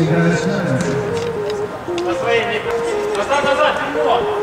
Играет линии. Назад, назад, Тимур!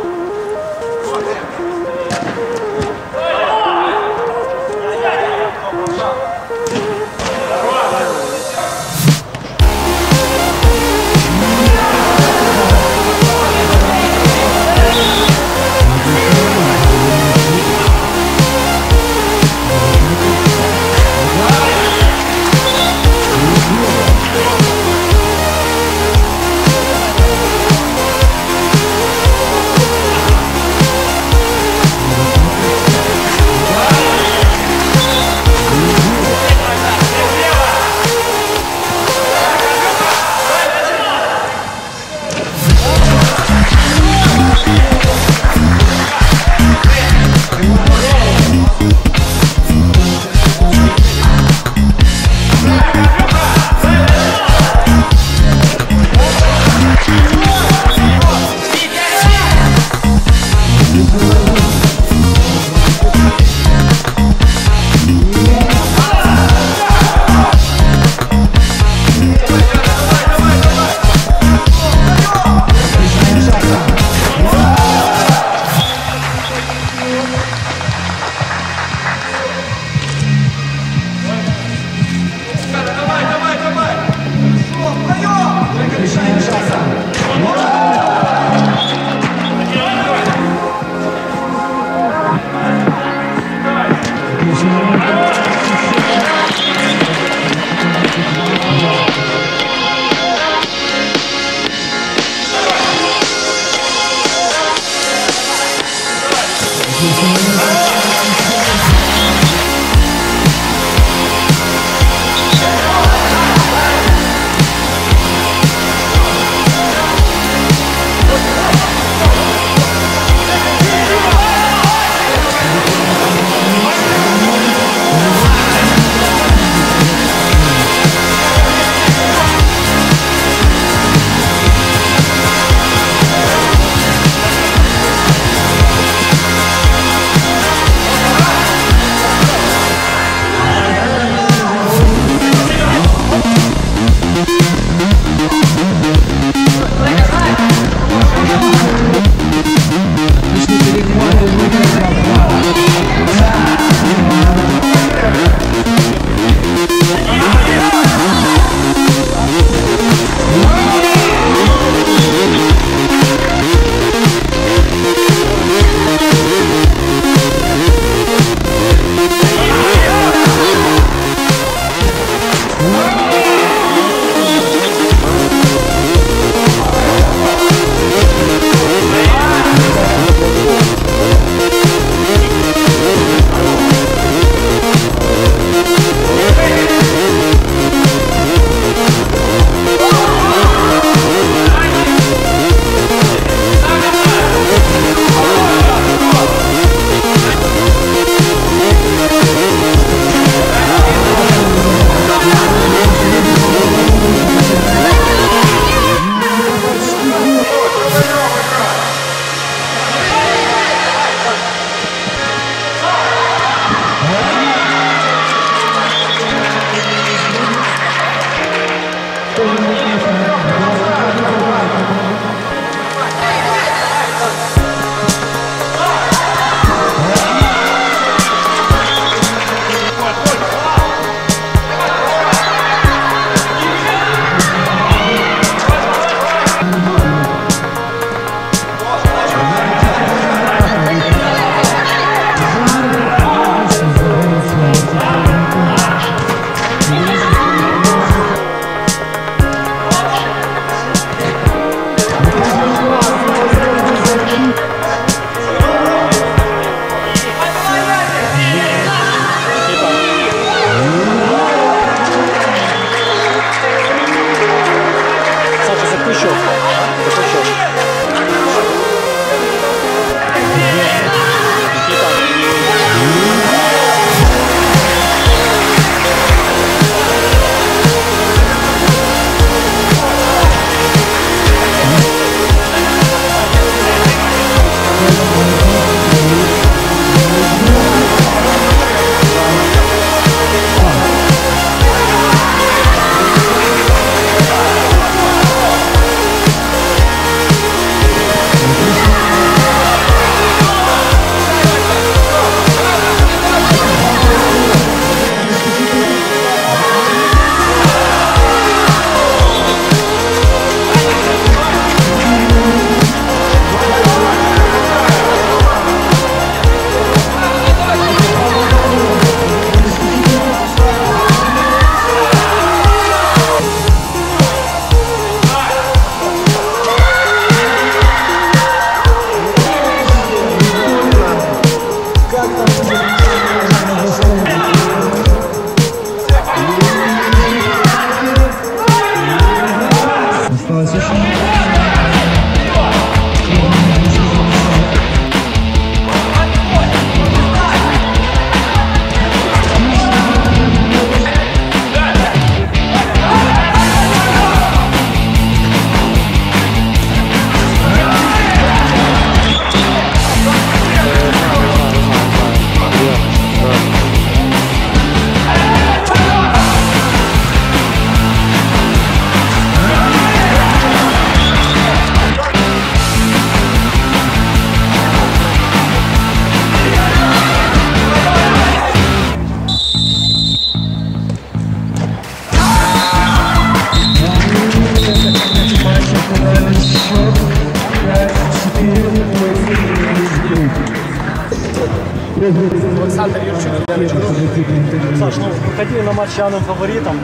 Олександр Юрчук, Євгений Жиров. Саш, ну выходили на матч явным фаворитом,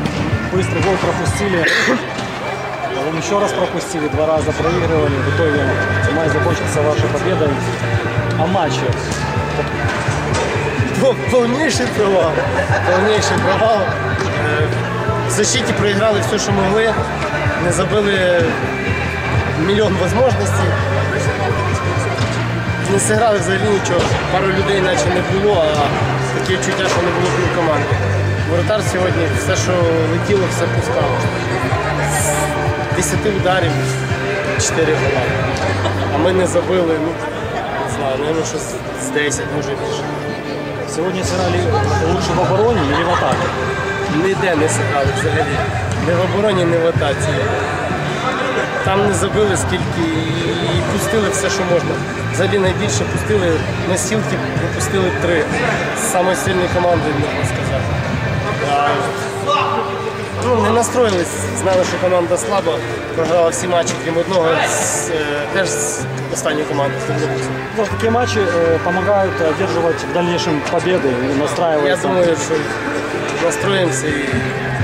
быстрый гол пропустили, потом еще раз пропустили, два раза проигрывали, в итоге матч закончился вашей победой. А матче Пов- Повніший провал. Повніший провал. Е, В защиті проіграли все, що могли. Не забили мільйон можливостей. Не зіграли взагалі нічого. Пару людей наче не було, а таке відчуття, що не було пів команди. Воротар сьогодні все, що летіло, все пускав. З 10 ударів 4 гола. А ми не забили, ну, не знаю, мабуть, що з 10, може більше. сегодня сыграли лучше в обороне или в атаке? Ніде не сиграли взагалі. Не в обороні, не в атаці. Там не забили скільки і пустили все, що можна. Взагалі найбільше пустили на стілки, випустили три. З самої сильної команди, можна сказати. Ну, не настроїлись, знали, що команда слаба, програла всі матчі, крім одного, з, е, теж з останньої команди. что такие матчи э, помогают одерживать в дальнейшем победы и Я настраиваться. думаю, що настроїмося і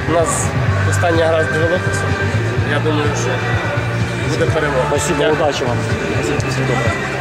у нас остання гра з девелоперсом. Я думаю, що буде перемога. Спасибо, удачи вам. Спасибо.